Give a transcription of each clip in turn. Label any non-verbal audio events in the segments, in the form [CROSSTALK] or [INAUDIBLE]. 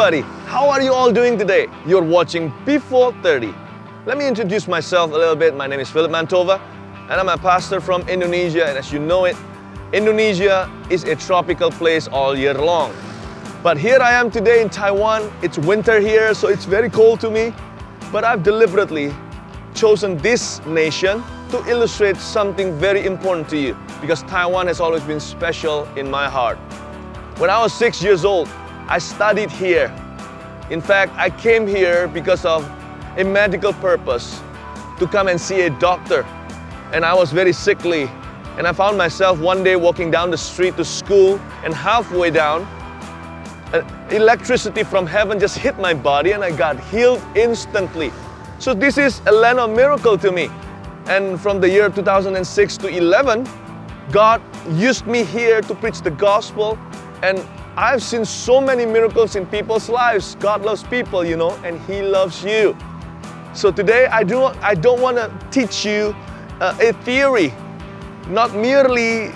everybody. How are you all doing today? You're watching Before 30. Let me introduce myself a little bit. My name is Philip Mantofa and I'm a pastor from Indonesia and as you know it, Indonesia is a tropical place all year long. But here I am today in Taiwan. It's winter here, so it's very cold to me. But I've deliberately chosen this nation to illustrate something very important to you because Taiwan has always been special in my heart. When I was six years old, I studied here. In fact, I came here because of a medical purpose to come and see a doctor. And I was very sickly. And I found myself one day walking down the street to school and halfway down, electricity from heaven just hit my body and I got healed instantly. So this is a land of miracle to me. And from the year 2006 to 11, God used me here to preach the gospel and I've seen so many miracles in people's lives. God loves people, you know, and He loves you. So today I, do, I don't want to teach you uh, a theory, not merely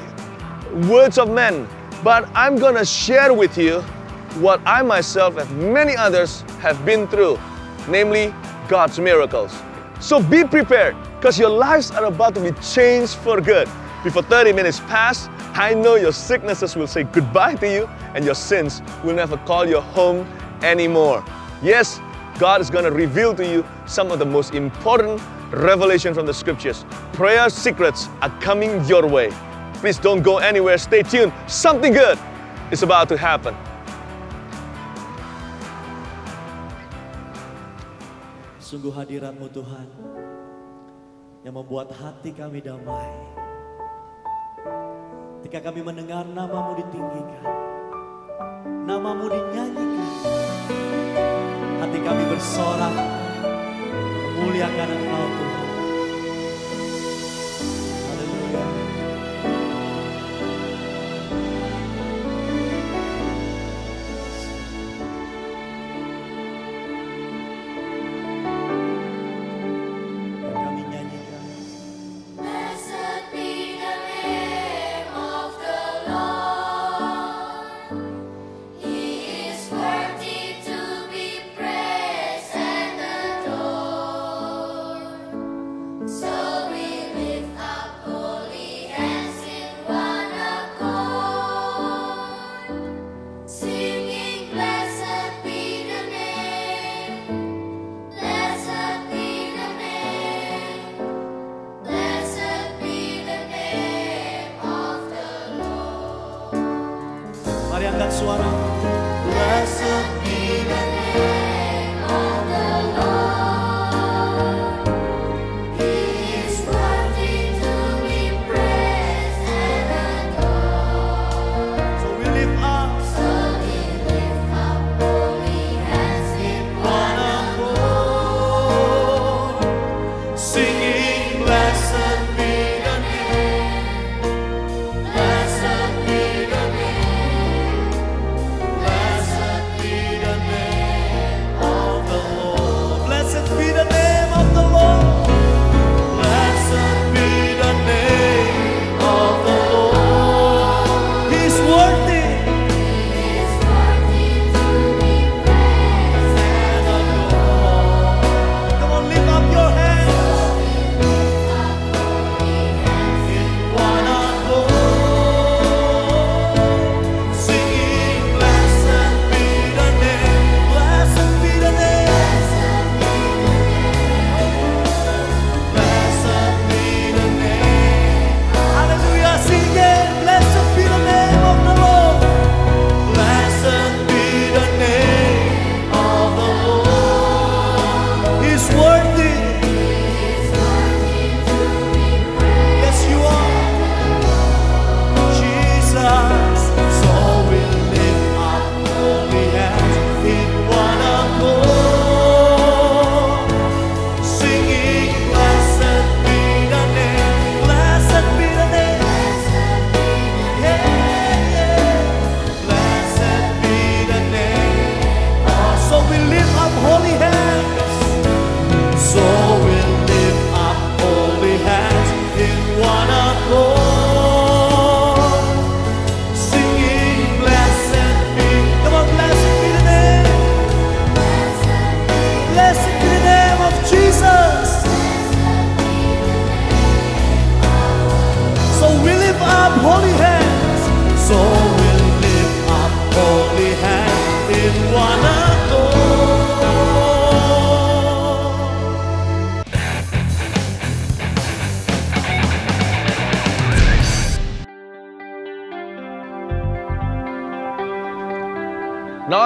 words of men, but I'm going to share with you what I myself and many others have been through, namely God's miracles. So be prepared because your lives are about to be changed for good. Before 30 minutes pass, I know your sicknesses will say goodbye to you and your sins will never call you home anymore. Yes, God is going to reveal to you some of the most important revelation from the scriptures. Prayer secrets are coming your way. Please don't go anywhere. Stay tuned. Something good is about to happen. Sungguh hadiratmu Tuhan yang membuat hati kami damai. Ketika kami mendengar namamu ditinggikan, namamu dinyanyikan, hati kami bersorak memuliakan Engkau Tuhan.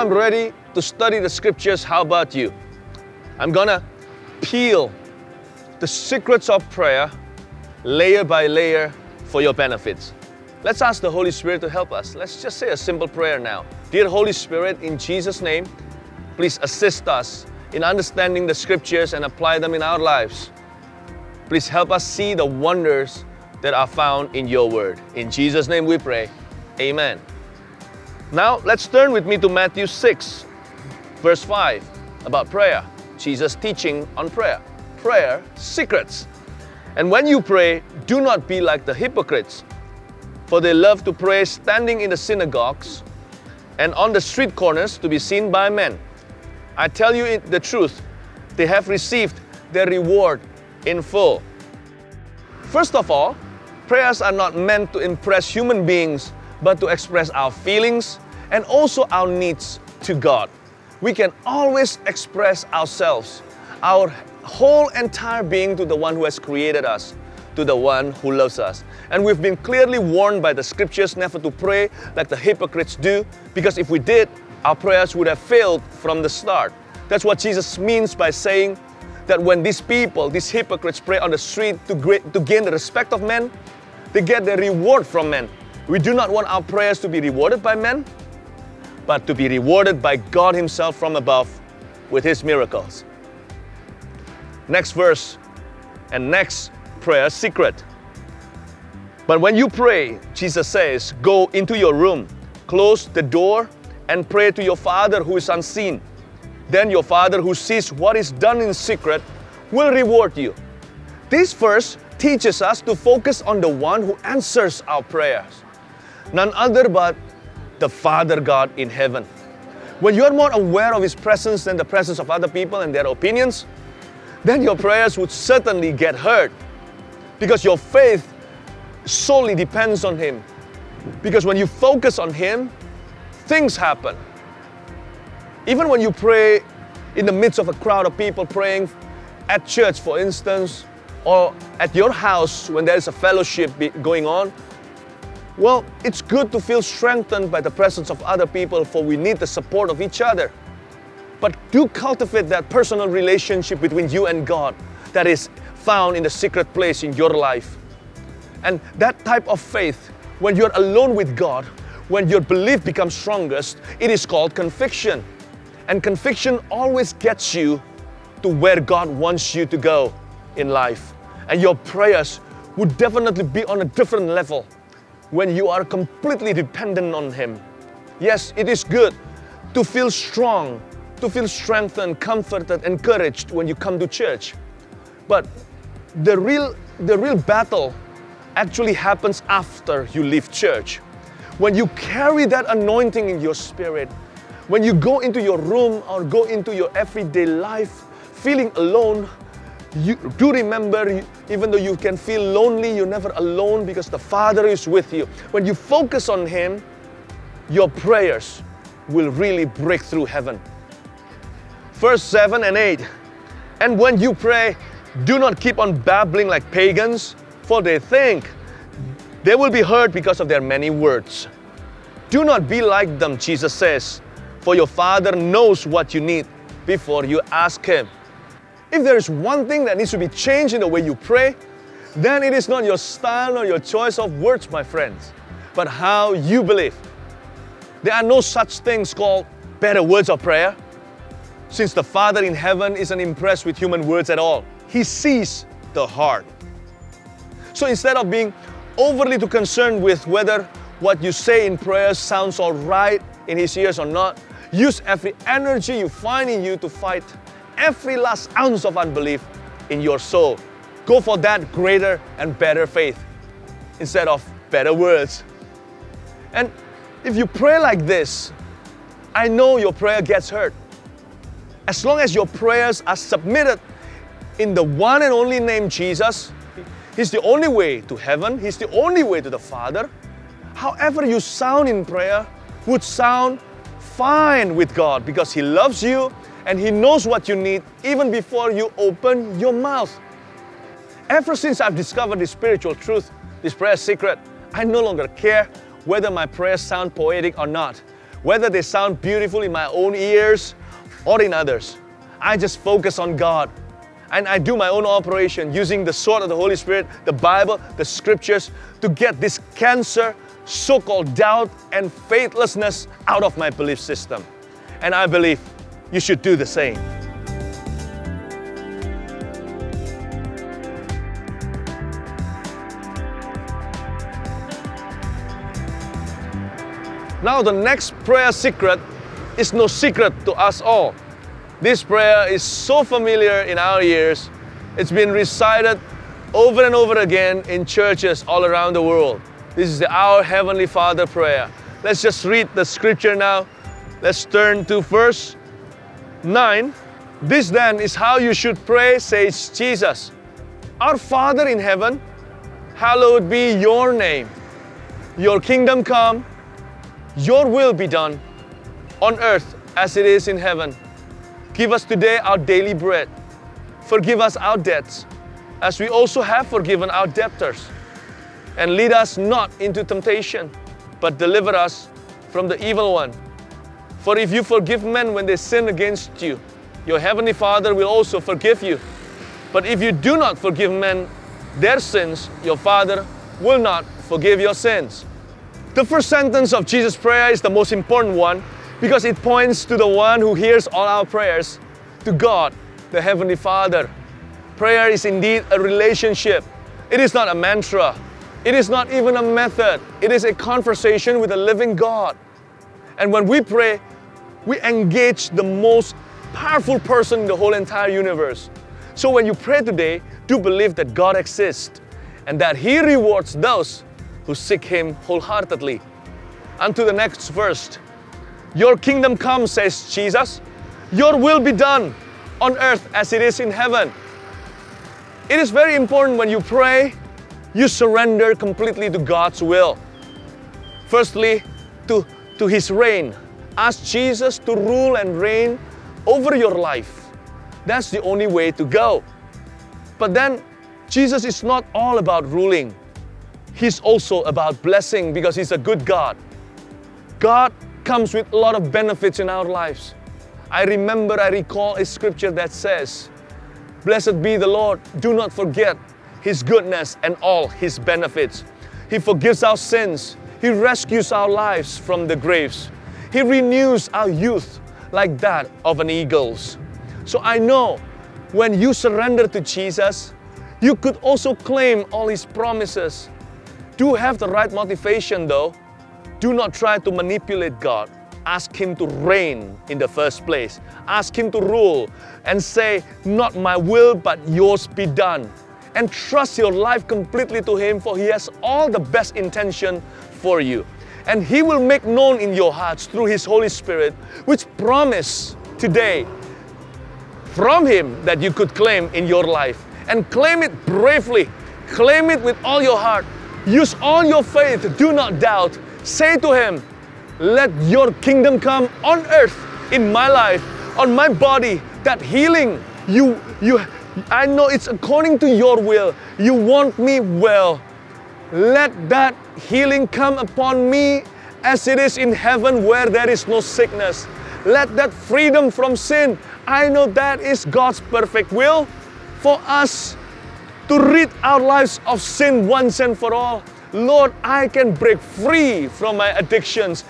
I'm ready to study the scriptures. How about you? I'm gonna peel the secrets of prayer layer by layer for your benefits. Let's ask the Holy Spirit to help us. Let's just say a simple prayer now. Dear Holy Spirit, in Jesus' name, please assist us in understanding the scriptures and apply them in our lives. Please help us see the wonders that are found in your word. In Jesus' name we pray. Amen. Now let's turn with me to Matthew 6, verse 5, about prayer. Jesus teaching on prayer. Prayer secrets. And when you pray, do not be like the hypocrites, for they love to pray standing in the synagogues and on the street corners to be seen by men. I tell you the truth, they have received their reward in full. First of all, prayers are not meant to impress human beings, but to express our feelings and also our needs to God. We can always express ourselves, our whole entire being to the one who has created us, to the one who loves us. And we've been clearly warned by the scriptures never to pray like the hypocrites do, because if we did, our prayers would have failed from the start. That's what Jesus means by saying, that when these people, these hypocrites, pray on the street to, gain the respect of men, they get their reward from men. We do not want our prayers to be rewarded by men, but to be rewarded by God Himself from above with His miracles. Next verse and next prayer secret. But when you pray, Jesus says, go into your room, close the door, and pray to your Father who is unseen. Then your Father who sees what is done in secret will reward you. This verse teaches us to focus on the one who answers our prayers, none other but the Father God in heaven. When you are more aware of His presence than the presence of other people and their opinions, then your prayers would certainly get heard because your faith solely depends on Him. Because when you focus on Him, things happen. Even when you pray in the midst of a crowd of people praying at church, for instance, or at your house when there is a fellowship going on, well, it's good to feel strengthened by the presence of other people, for we need the support of each other. But do cultivate that personal relationship between you and God that is found in the secret place in your life. And that type of faith, when you're alone with God, when your belief becomes strongest, it is called conviction. And conviction always gets you to where God wants you to go in life. And your prayers would definitely be on a different level when you are completely dependent on Him. Yes, it is good to feel strong, to feel strengthened, comforted, encouraged when you come to church. But the real, the real battle actually happens after you leave church. When you carry that anointing in your spirit, when you go into your room or go into your everyday life feeling alone, you do remember, even though you can feel lonely, you're never alone because the Father is with you. When you focus on Him, your prayers will really break through heaven. Verse 7 and 8. And when you pray, do not keep on babbling like pagans, for they think they will be heard because of their many words. Do not be like them, Jesus says, for your Father knows what you need before you ask Him. If there is one thing that needs to be changed in the way you pray, then it is not your style or your choice of words, my friends, but how you believe. There are no such things called better words of prayer, since the Father in heaven isn't impressed with human words at all. He sees the heart. So instead of being overly too concerned with whether what you say in prayer sounds all right in His ears or not, use every energy you find in you to fight every last ounce of unbelief in your soul. Go for that greater and better faith instead of better words. And if you pray like this, I know your prayer gets heard. As long as your prayers are submitted in the one and only name Jesus, He's the only way to heaven, He's the only way to the Father. However, you sound in prayer would sound fine with God because He loves you and He knows what you need even before you open your mouth. Ever since I've discovered this spiritual truth, this prayer secret, I no longer care whether my prayers sound poetic or not. whether they sound beautiful in my own ears or in others. I just focus on God. And I do my own operation using the sword of the Holy Spirit, the Bible, the scriptures to get this cancer, so called doubt and faithlessness out of my belief system. And I believe you should do the same. Now, the next prayer secret is no secret to us all. This prayer is so familiar in our ears, it's been recited over and over again in churches all around the world. This is the Our Heavenly Father prayer. Let's just read the scripture now. Let's turn to verse 9. This then is how you should pray, says Jesus. Our Father in heaven, hallowed be your name. Your kingdom come, your will be done on earth as it is in heaven. Give us today our daily bread. Forgive us our debts, as we also have forgiven our debtors. And lead us not into temptation, but deliver us from the evil one. For if you forgive men when they sin against you, your heavenly Father will also forgive you. But if you do not forgive men their sins, your Father will not forgive your sins. The first sentence of Jesus' prayer is the most important one because it points to the one who hears all our prayers, to God, the Heavenly Father. Prayer is indeed a relationship. It is not a mantra. It is not even a method. It is a conversation with a living God. And when we pray, we engage the most powerful person in the whole entire universe. So when you pray today, do believe that God exists and that He rewards those who seek Him wholeheartedly. And to the next verse. Your kingdom come, says Jesus. Your will be done on earth as it is in heaven. It is very important when you pray, you surrender completely to God's will. Firstly, to, to His reign. Ask Jesus to rule and reign over your life. That's the only way to go. But then, Jesus is not all about ruling. He's also about blessing because He's a good God. God comes with a lot of benefits in our lives. I remember, I recall a scripture that says, Blessed be the Lord, do not forget His goodness and all His benefits. He forgives our sins, He rescues our lives from the graves, He renews our youth like that of an eagle's. So I know when you surrender to Jesus, you could also claim all His promises. Do have the right motivation though. Do not try to manipulate God. Ask Him to reign in the first place. Ask Him to rule and say, Not my will, but yours be done. And trust your life completely to Him, for He has all the best intention for you. And He will make known in your hearts through His Holy Spirit, which promise today from Him that you could claim in your life. And claim it bravely, claim it with all your heart. Use all your faith, do not doubt. Say to Him, Let your kingdom come on earth in my life, on my body, that healing you, you, I know it's according to your will. You want me well. Let that healing come upon me as it is in heaven where there is no sickness. Let that freedom from sin. I know that is God's perfect will for us to rid our lives of sin once and for all. Lord, I can break free from my addictions.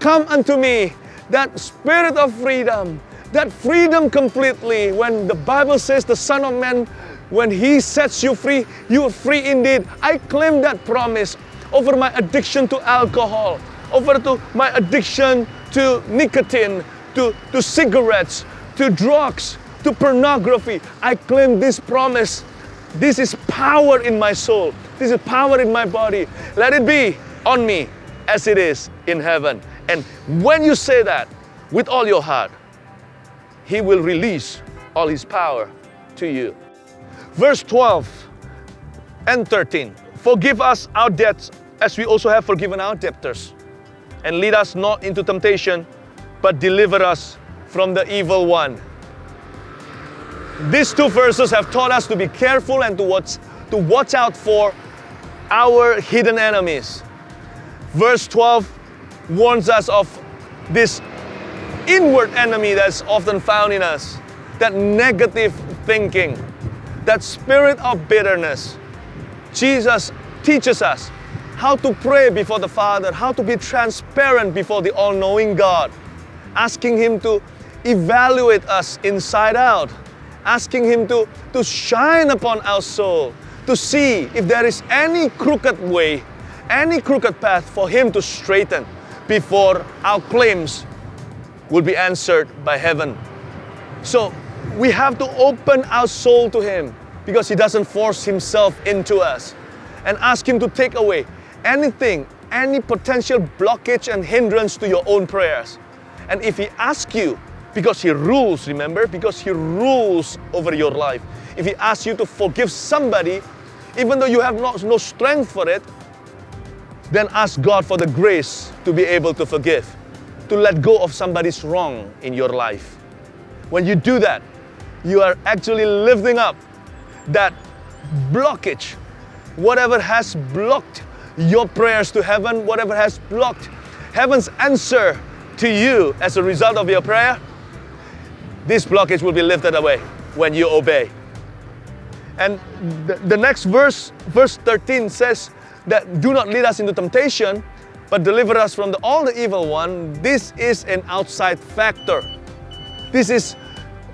Come unto me, that spirit of freedom, that freedom completely. When the Bible says the Son of Man, when He sets you free, you are free indeed. I claim that promise over my addiction to alcohol, over to my addiction to nicotine, to, to cigarettes, to drugs, to pornography. I claim this promise. This is power in my soul. This is power in my body. Let it be on me as it is in heaven. And when you say that with all your heart, He will release all His power to you. Verse 12 and 13 Forgive us our debts as we also have forgiven our debtors. And lead us not into temptation, but deliver us from the evil one. These two verses have taught us to be careful and to watch, to watch out for our hidden enemies. Verse 12 warns us of this inward enemy that's often found in us that negative thinking, that spirit of bitterness. Jesus teaches us how to pray before the Father, how to be transparent before the all knowing God, asking Him to evaluate us inside out, asking Him to, to shine upon our soul, to see if there is any crooked way, any crooked path for Him to straighten before our claims will be answered by heaven. So we have to open our soul to Him because He doesn't force Himself into us and ask Him to take away anything, any potential blockage and hindrance to your own prayers. And if He asks you, because He rules, remember, because He rules over your life, if He asks you to forgive somebody, even though you have not, no strength for it, then ask God for the grace to be able to forgive, to let go of somebody's wrong in your life. When you do that, you are actually lifting up that blockage, whatever has blocked your prayers to heaven, whatever has blocked heaven's answer to you as a result of your prayer, this blockage will be lifted away when you obey. And the, the next verse, verse 13 says that do not lead us into temptation, but deliver us from the, all the evil one. This is an outside factor. This is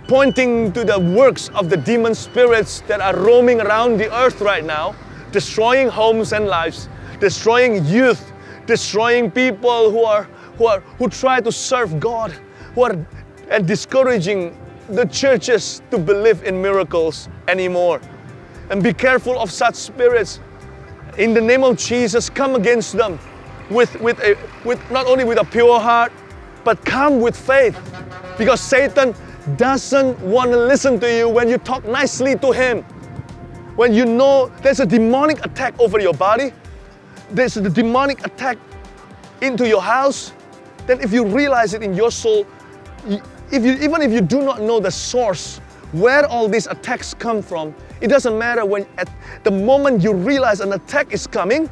pointing to the works of the demon spirits that are roaming around the earth right now, destroying homes and lives, destroying youth, destroying people who are who are who try to serve God, who are and discouraging the churches to believe in miracles anymore. And be careful of such spirits. In the name of Jesus, come against them with, with, a, with not only with a pure heart, but come with faith. Because Satan doesn't want to listen to you when you talk nicely to him. When you know there's a demonic attack over your body, there's a demonic attack into your house, then if you realize it in your soul, if you, even if you do not know the source where all these attacks come from, it doesn't matter when at the moment you realize an attack is coming,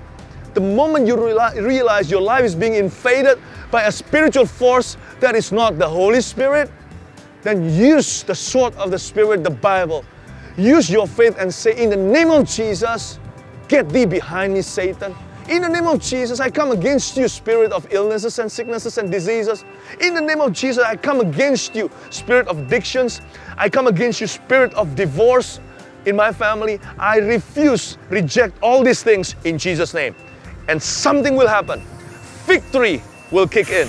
the moment you realize your life is being invaded by a spiritual force that is not the Holy Spirit, then use the sword of the Spirit, the Bible. Use your faith and say, In the name of Jesus, get thee behind me, Satan. In the name of Jesus, I come against you, spirit of illnesses and sicknesses and diseases. In the name of Jesus, I come against you, spirit of addictions. I come against you, spirit of divorce in my family. I refuse, reject all these things in Jesus' name. And something will happen. Victory will kick in,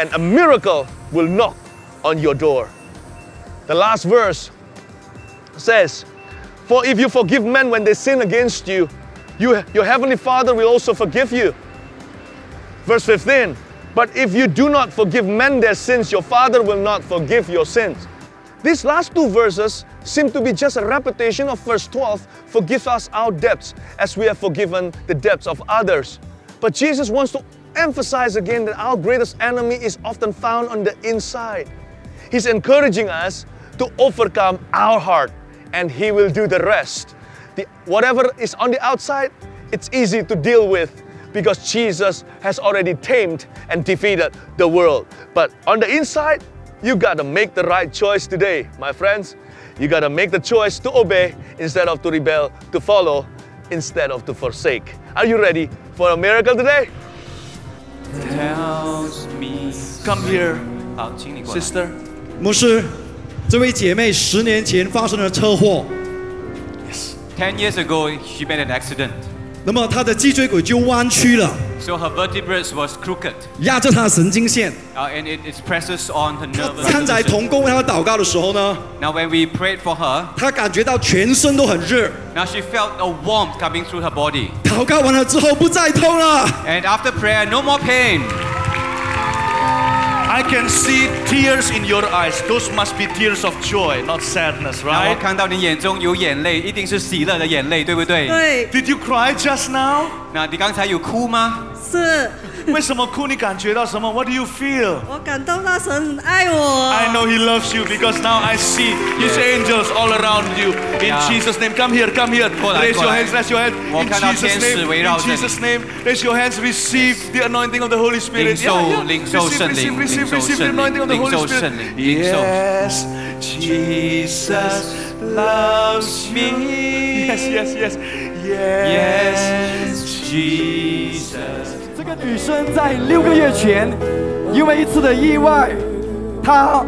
and a miracle will knock on your door. The last verse says, For if you forgive men when they sin against you, you, your heavenly Father will also forgive you. Verse 15, but if you do not forgive men their sins, your Father will not forgive your sins. These last two verses seem to be just a repetition of verse 12 Forgive us our debts as we have forgiven the debts of others. But Jesus wants to emphasize again that our greatest enemy is often found on the inside. He's encouraging us to overcome our heart and He will do the rest. The, whatever is on the outside, it's easy to deal with because Jesus has already tamed and defeated the world. But on the inside, you gotta make the right choice today, my friends. You gotta make the choice to obey instead of to rebel, to follow instead of to forsake. Are you ready for a miracle today? Tells me. Come here, sister. 牧师。这位姐妹十年前发生了车祸，Yes, Ten years ago, she met an accident, 那么她的脊椎骨就弯曲了，so her vertebrae was crooked, 压着她的神经线。uh, and it, it presses on her nervous 参在 system. 同工为她祷告的时候呢，Now, when we prayed for her, 她感觉到全身都很热。now she felt a warmth coming through her body, 祷告完了之后不再痛了，and after prayer, no more pain. I can see tears in your eyes. Those must be tears of joy, not sadness, 然后 right? 看到你眼中有眼泪，一定是喜乐的眼泪，对不对？对， Did you cry just now? 那你刚才有哭吗？是 为[LAUGHS] 什么哭？你感觉到什么？What do you feel? 我感动到神很爱我。 I know He loves you because now I see His angels all around you. In Yeah. Jesus' name, come here, come here. 过来， Raise 过 your 来。 hands, raise your hands. 我 In 看到 Jesus' 天使 name, 围绕 in 着你。 Jesus' name, raise your hands. Receive the anointing of the Holy Spirit. 领受 Yeah, yeah. 领受 Receive, 圣 receive, 灵 receive, 领受 receive the 圣灵 anointing of the 领 Holy 受 Spirit. 圣灵领受 Yes, Jesus loves me. Yes, yes, yes. Yes, Jesus. 个女生在六个月前，因为一次的意外，她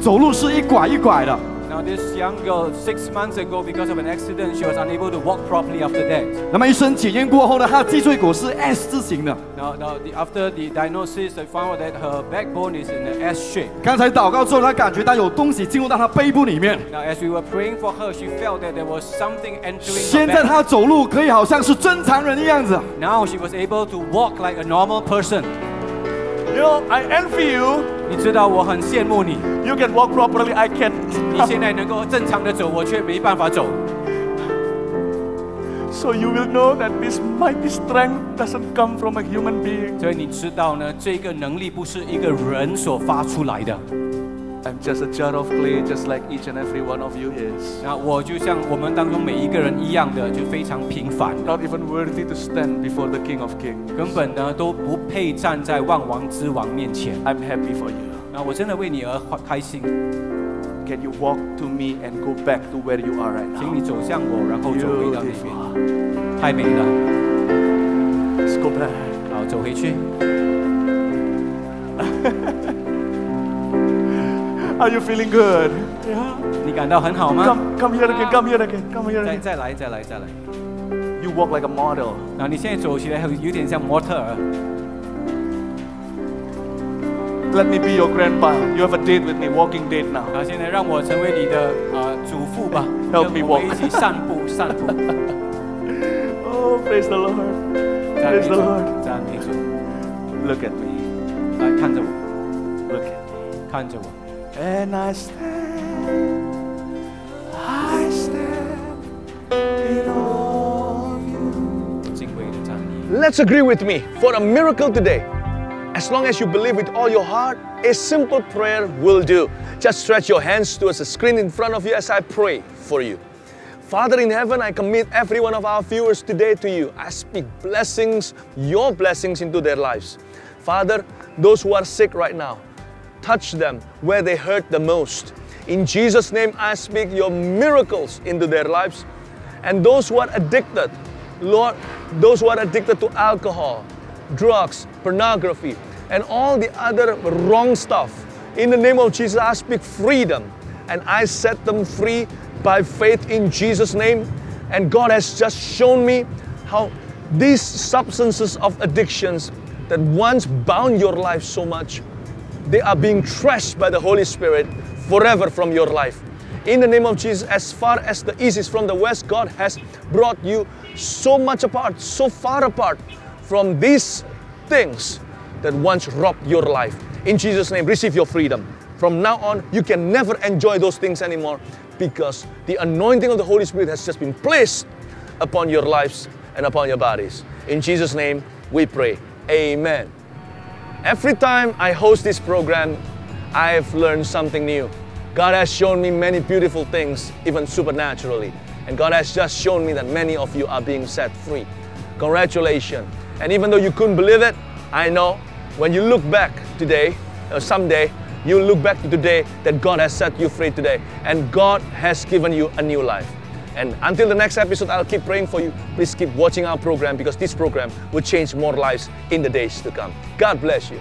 走路是一拐一拐的。Now this young girl, six months ago, because of an accident, she was unable to walk properly after that. 那么医生检验过后呢，她的脊椎骨是 S 字形的。Now, now the, after the diagnosis, they found out that her backbone is in an S shape. 刚才祷告之后，她感觉到有东西进入到她背部里面。Now, as we were praying for her, she felt that there was something entering 现在.她走路可以好像是正常人的样子。Now she was able to walk like a normal person. You know, I envy you. 你知道我很羡慕你，You can walk properly. I can't. 你现在能够正常的走，我却没办法走。So you will know that this mighty strength doesn't come from a human being. 所以你知道呢，这个能力不是一个人所发出来的。I'm just a jar of clay, just like each and every one of you is. 那我就像我们当中每一个人一样的，就非常平凡，Not even worthy to stand before the King of Kings. 根本呢都不配站在万王之王面前。I'm happy for you. 那我真的为你而开心，Can you walk to me and go back to where you are right 请 now? 你走向我，然后走回到那 Beautiful. 边，太美了。Let's go back. 好，走回去。Are you feeling good? Yeah. 你感到很好吗？ Come, come here again. Come here again. Come here 再 again. 再来，再来，再来。 You walk like a model. 然后你现在走起来有有点像模特儿。 Let me be your grandpa. You have a date with me, walking date now. 然后现在让我成为你的呃祖父吧， Help 跟 me 我们 walk 一起散步散步。 Oh, [LAUGHS] praise the Lord. 赞美 Praise 主 the Lord.，赞美主， Look at me. 来看着我， Look at me. 看着我。 and I stand, I stand in awe of you. Let's agree with me for a miracle today. As long as you believe with all your heart, a simple prayer will do. Just stretch your hands towards the screen in front of you as I pray for you. Father in heaven, I commit every one of our viewers today to you. I speak blessings, your blessings into their lives. Father, those who are sick right now, touch them where they hurt the most. In Jesus' name, I speak your miracles into their lives. And those who are addicted, Lord, those who are addicted to alcohol, drugs, pornography, and all the other wrong stuff, in the name of Jesus, I speak freedom and I set them free by faith in Jesus' name. And God has just shown me how these substances of addictions that once bound your life so much, they are being trashed by the Holy Spirit forever from your life. In the name of Jesus, as far as the east is from the west, God has brought you so much apart, so far apart from these things that once robbed your life. In Jesus' name, receive your freedom. From now on, you can never enjoy those things anymore because the anointing of the Holy Spirit has just been placed upon your lives and upon your bodies. In Jesus' name, we pray. Amen. Every time I host this program, I've learned something new. God has shown me many beautiful things, even supernaturally. And God has just shown me that many of you are being set free. Congratulations. And even though you couldn't believe it, I know when you look back today, or someday, you'll look back to today that God has set you free today. And God has given you a new life. And until the next episode, I'll keep praying for you. Please keep watching our program because this program will change more lives in the days to come. God bless you.